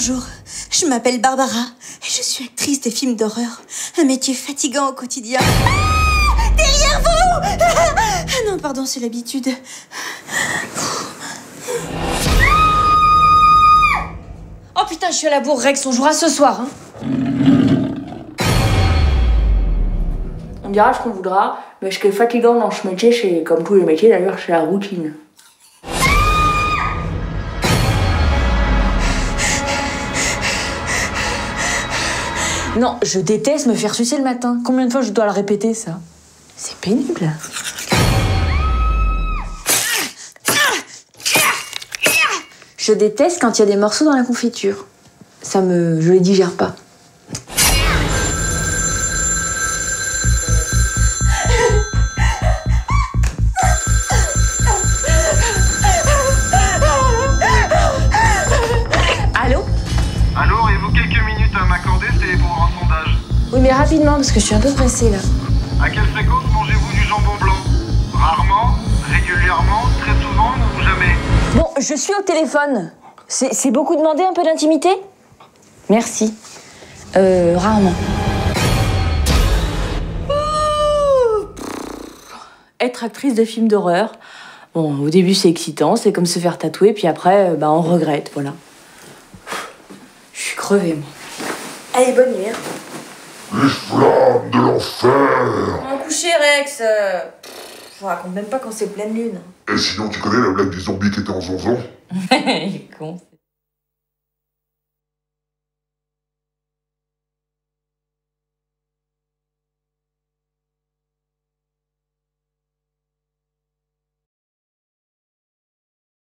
Je m'appelle Barbara et je suis actrice de films d'horreur. Un métier fatigant au quotidien. Ah Derrière vous Ah non, pardon, c'est l'habitude. Oh putain, je suis à la bourre, Rex, on jouera ce soir. Hein. On dira ce qu'on voudra, mais ce qui est fatigant dans ce métier, c'est comme tous les métiers d'ailleurs, c'est la routine. Non, je déteste me faire sucer le matin. Combien de fois je dois le répéter, ça? C'est pénible. Je déteste quand il y a des morceaux dans la confiture. Ça me... je les digère pas. Oui, mais rapidement, parce que je suis un peu pressée, là. À quelle fréquence mangez-vous du jambon blanc? Rarement Régulièrement Très souvent ou jamais? Bon, je suis au téléphone. C'est beaucoup demandé, un peu d'intimité? Merci. Euh, rarement. Être actrice de films d'horreur, bon, au début c'est excitant, c'est comme se faire tatouer, puis après, euh, bah, on regrette, voilà. Je suis crevée, moi. Allez, bonne nuit. Hein. Les flammes de l'enfer On va coucher, Rex. Euh, Je vous raconte même pas quand c'est pleine lune. Et sinon, tu connais la blague des zombies qui étaient en zonzon? Il est con.